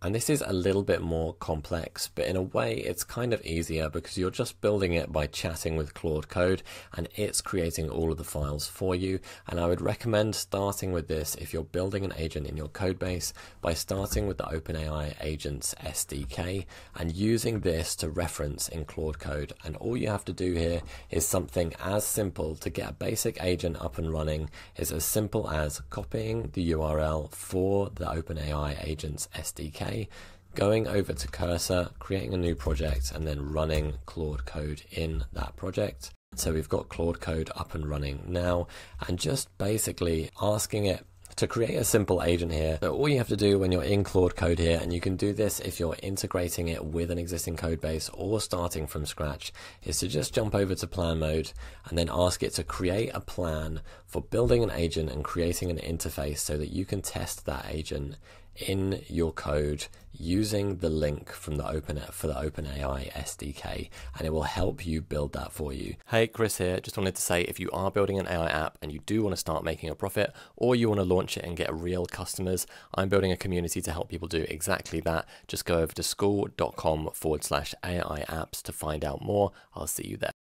And this is a little bit more complex, but in a way it's kind of easier because you're just building it by chatting with Claude Code and it's creating all of the files for you. And I would recommend starting with this if you're building an agent in your code base by starting with the OpenAI Agents SDK and using this to reference in Claude Code. And all you have to do here is something as simple to get a basic agent up and running is as simple as copying the URL for the OpenAI Agents SDK going over to Cursor, creating a new project, and then running Claude Code in that project. So we've got Claude Code up and running now, and just basically asking it to create a simple agent here. So all you have to do when you're in Claude Code here, and you can do this if you're integrating it with an existing code base or starting from scratch, is to just jump over to plan mode and then ask it to create a plan for building an agent and creating an interface so that you can test that agent in your code using the link from the open for the OpenAI SDK and it will help you build that for you. Hey Chris here, just wanted to say if you are building an AI app and you do want to start making a profit or you want to launch it and get real customers, I'm building a community to help people do exactly that. Just go over to skool.com forward slash AI apps to find out more. I'll see you there.